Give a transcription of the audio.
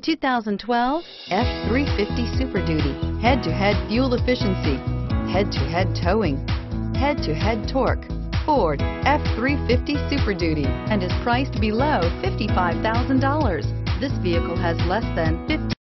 The 2012 F-350 Super Duty. Head-to-head fuel efficiency, head-to-head towing, head-to-head torque. Ford F-350 Super Duty and is priced below $55,000. This vehicle has less than 50